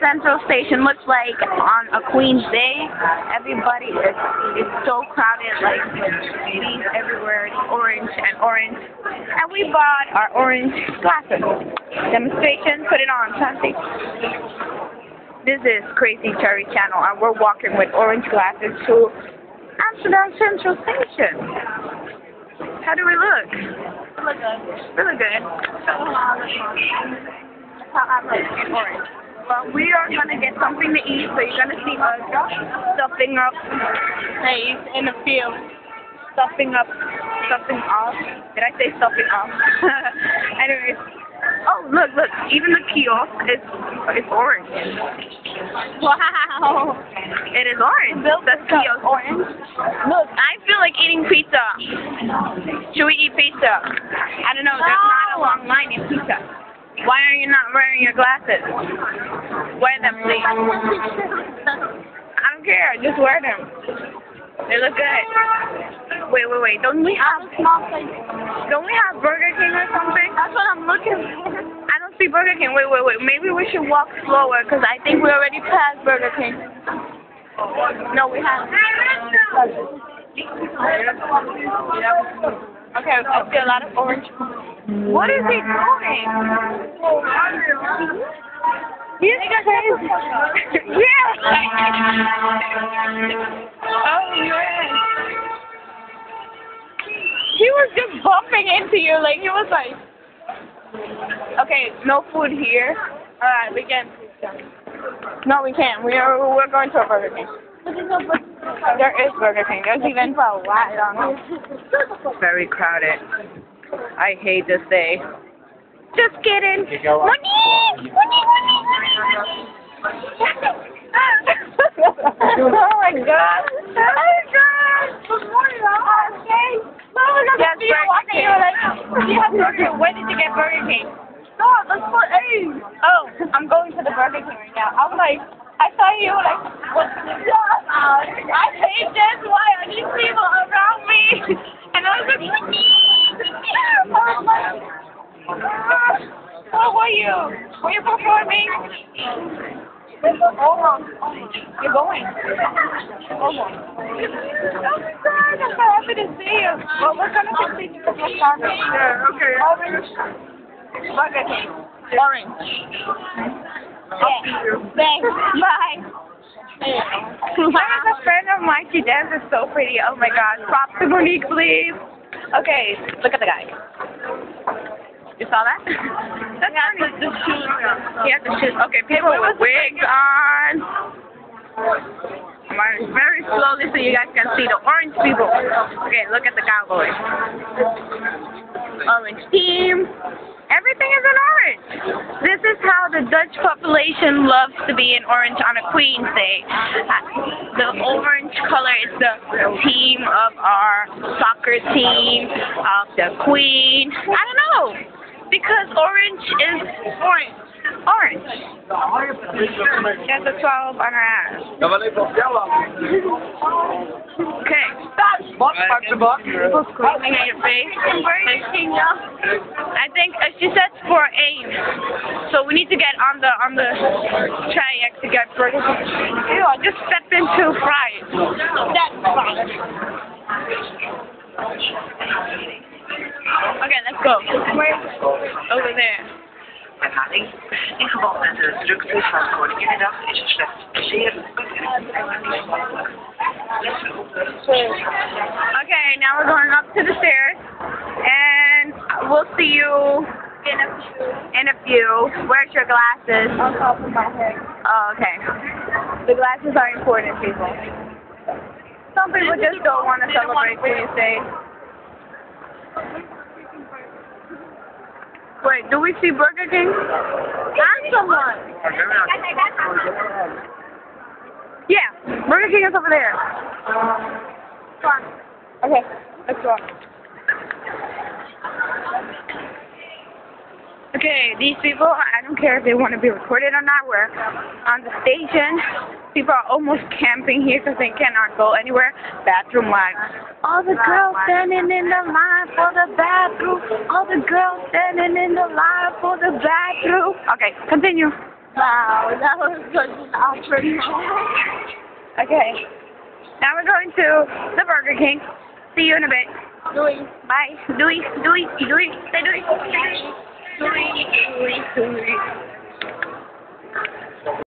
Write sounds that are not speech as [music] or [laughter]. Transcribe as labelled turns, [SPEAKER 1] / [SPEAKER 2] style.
[SPEAKER 1] Central Station looks like on a Queen's Day. Everybody is, is so crowded, like leaves everywhere, orange and orange. And we bought our orange glasses. Demonstration, put it on, Santi. This is Crazy Cherry Channel, and we're walking with orange glasses to Amsterdam Central Station. How do we look?
[SPEAKER 2] Look good.
[SPEAKER 1] Really good.
[SPEAKER 2] That's um, how I look orange.
[SPEAKER 1] Well, we are gonna get something to eat, so you're gonna see us stuffing up,
[SPEAKER 2] Hey, in the field.
[SPEAKER 1] stuffing up, stuffing off. Did I say stuffing off? [laughs] Anyways. Oh, look, look. Even the kiosk is is orange.
[SPEAKER 2] Wow.
[SPEAKER 1] It is orange. The kiosk orange. Look, I feel like eating pizza. Should we eat pizza? I don't know. There's not a long line in pizza. Why are you not wearing your glasses? Wear them, please. I don't care. Just wear them. They look good. Wait, wait, wait. Don't we have don't we have Burger King or something?
[SPEAKER 2] That's what I'm looking for.
[SPEAKER 1] I don't see Burger King. Wait, wait, wait. Maybe we should walk slower because I think we already passed Burger King. No, we haven't. Okay, I see a lot of orange. What is he doing? He's crazy. [laughs] yeah. [laughs] oh. He was just bumping into you like he was like. Okay, no food here. All right, we can't. No, we can't. We are we're going to a Burger King. There is Burger King. There's even a lot on it. Very crowded. I hate this day. Just kidding. Monique! Monique! Monique! Monique! oh my god. Oh my god.
[SPEAKER 2] Good morning, all. Okay. No, we got
[SPEAKER 1] Yes,
[SPEAKER 2] to you
[SPEAKER 1] Burger
[SPEAKER 2] walking.
[SPEAKER 1] King.
[SPEAKER 2] You were like, you have Burger When did you get Burger King? No, that's for A.
[SPEAKER 1] Oh, I'm going to the Burger King right now.
[SPEAKER 2] I'm like, I saw you like, what's this? I hate this. Why are these people around me? And I was like, you? Were you performing? Almost. You're going. Almost. I'm sad. I'm so happy to see you. Well, we're going to continue the starter.
[SPEAKER 1] Yeah, okay.
[SPEAKER 2] Orange. Burger King. Orange. Yeah. Thanks. Bye.
[SPEAKER 1] Is a friend of mine. She dances so pretty. Oh my god. Props to Monique, please. Okay, look at the guy. You saw that? [laughs] That's funny.
[SPEAKER 2] the shoes.
[SPEAKER 1] The shoes. Okay, people with wigs on. Very slowly so you guys can see the orange people. Okay, look at the cowboy. Orange team. Everything is in orange. This is how the Dutch population loves to be in orange on a Queen's Day. Uh, The orange color is the team of our soccer team, of the Queen. I don't know. Because orange is orange. Orange. That's a 12 on our ass. Okay.
[SPEAKER 3] Bak, pak de bak.
[SPEAKER 1] Screaming at your face. I think uh, she said for eight. So we need to get on the on the triac to get burger. Ew, I just stepped into fries. That's fine. Okay, let's go. Over there.
[SPEAKER 4] Herhaling. In verband met de drukte van Koninginnedag is het slechts zeer
[SPEAKER 1] Okay, now we're going up to the stairs, and we'll see you in a few. in a few. Where's your glasses?
[SPEAKER 2] On top of my head.
[SPEAKER 1] Oh, okay. The glasses are important, people. Some people just don't want to celebrate Queen's Day. Wait, do we see Burger King? And someone. Yeah, Burger King is over there. Okay, let's go. Okay, these people, I don't care if they want to be recorded or not. We're on the station. People are almost camping here because they cannot go anywhere. Bathroom line. All the girls standing in the line for the bathroom. All the girls standing in the line for the bathroom. Okay, continue.
[SPEAKER 2] Wow, that was such an awkward
[SPEAKER 1] Okay. Now we're going to the Burger King. See you in a bit.
[SPEAKER 2] Dewey.
[SPEAKER 1] Bye. Dewey, Dewey, Dewey. Say Dewey.
[SPEAKER 2] Dewey, Dewey, Dewey.